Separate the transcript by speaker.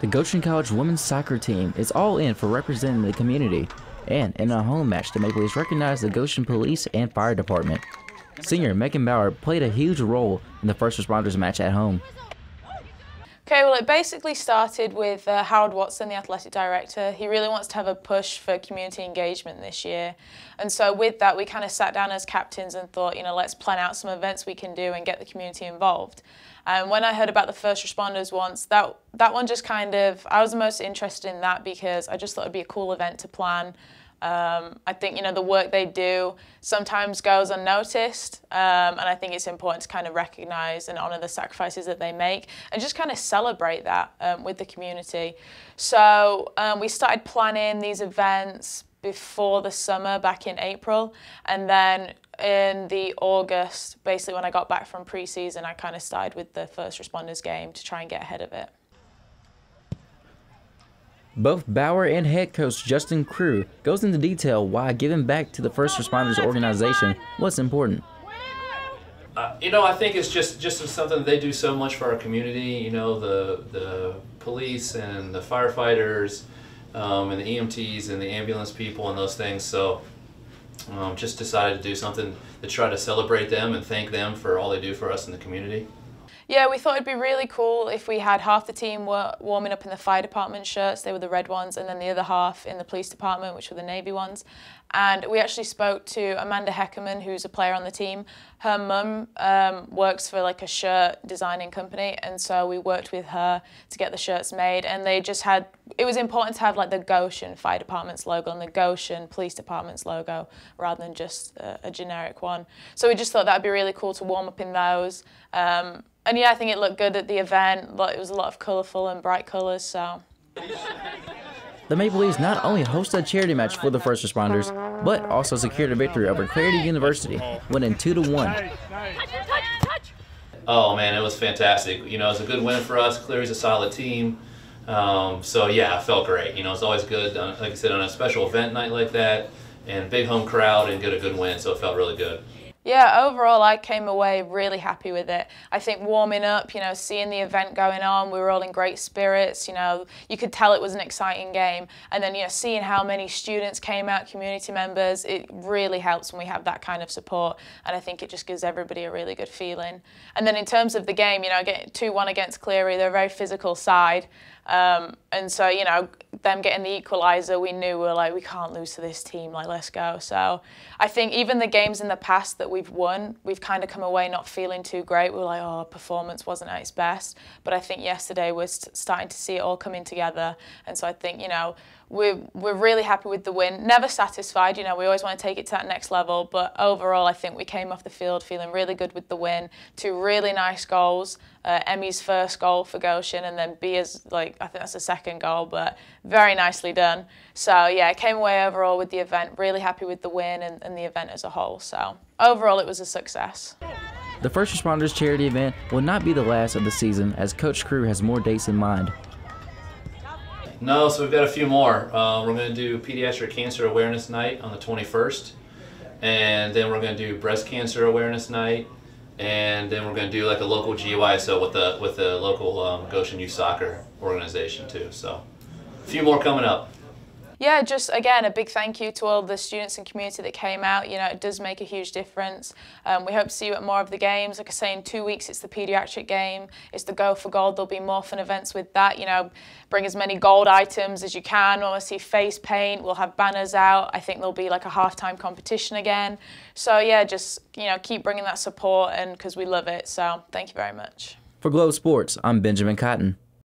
Speaker 1: The Goshen College women's soccer team is all in for representing the community, and in a home match, the Maple Leafs recognized the Goshen Police and Fire Department. Senior Megan Bower played a huge role in the first responders match at home.
Speaker 2: Okay, well, it basically started with uh, Howard Watson, the athletic director. He really wants to have a push for community engagement this year. And so, with that, we kind of sat down as captains and thought, you know, let's plan out some events we can do and get the community involved. And when I heard about the first responders once, that, that one just kind of, I was the most interested in that because I just thought it'd be a cool event to plan. Um, I think you know the work they do sometimes goes unnoticed, um, and I think it's important to kind of recognise and honour the sacrifices that they make, and just kind of celebrate that um, with the community. So um, we started planning these events before the summer, back in April, and then in the August, basically when I got back from pre-season, I kind of started with the first responders game to try and get ahead of it.
Speaker 1: Both Bower and head coach Justin Crew goes into detail why giving back to the first responders organization was important.
Speaker 3: Uh, you know, I think it's just just something they do so much for our community. You know, the the police and the firefighters, um, and the EMTs and the ambulance people and those things. So, um, just decided to do something to try to celebrate them and thank them for all they do for us in the community.
Speaker 2: Yeah, we thought it'd be really cool if we had half the team were warming up in the fire department shirts, they were the red ones, and then the other half in the police department, which were the navy ones. And we actually spoke to Amanda Heckerman, who's a player on the team. Her mum um, works for like a shirt designing company, and so we worked with her to get the shirts made. And they just had, it was important to have like the Goshen Fire Department's logo and the Goshen Police Department's logo rather than just a, a generic one. So we just thought that'd be really cool to warm up in those. Um, and yeah, I think it looked good at the event. But it was a lot of colourful and bright colours, so.
Speaker 1: The Maple Leafs not only hosted a charity match for the first responders, but also secured a victory over Cleary University, winning 2 to 1.
Speaker 3: Oh man, it was fantastic. You know, it was a good win for us. Cleary's a solid team. Um, so yeah, it felt great. You know, it's always good, like I said, on a special event night like that, and big home crowd, and get a good win. So it felt really good.
Speaker 2: Yeah, overall, I came away really happy with it. I think warming up, you know, seeing the event going on, we were all in great spirits. You know, you could tell it was an exciting game. And then, you know, seeing how many students came out, community members, it really helps when we have that kind of support. And I think it just gives everybody a really good feeling. And then in terms of the game, you know, getting 2 1 against Cleary, they're a very physical side. Um, and so, you know, them getting the equaliser, we knew we were like, we can't lose to this team, like, let's go. So I think even the games in the past that we've won, we've kind of come away not feeling too great. We were like, oh, performance wasn't at its best. But I think yesterday we're starting to see it all coming together. And so I think, you know, we're, we're really happy with the win. Never satisfied, you know, we always want to take it to that next level. But overall, I think we came off the field feeling really good with the win. Two really nice goals. Uh, Emmy's first goal for Goshen, and then Bia's, like, I think that's the second goal, but very nicely done. So, yeah, came away overall with the event, really happy with the win and, and the event as a whole. So, overall, it was a success.
Speaker 1: The First Responders Charity event will not be the last of the season as Coach Crew has more dates in mind.
Speaker 3: No, so we've got a few more. Uh, we're going to do Pediatric Cancer Awareness Night on the 21st, and then we're going to do Breast Cancer Awareness Night, and then we're going to do like a local GYSO with the with the local um, Goshen Youth Soccer organization too. So, a few more coming up.
Speaker 2: Yeah, just again, a big thank you to all the students and community that came out. You know, it does make a huge difference. Um, we hope to see you at more of the games. Like I say, in two weeks, it's the paediatric game. It's the Go for Gold. There'll be more fun events with that. You know, bring as many gold items as you can. We'll see face paint. We'll have banners out. I think there'll be like a halftime competition again. So yeah, just, you know, keep bringing that support and because we love it. So thank you very much.
Speaker 1: For Globe Sports, I'm Benjamin Cotton.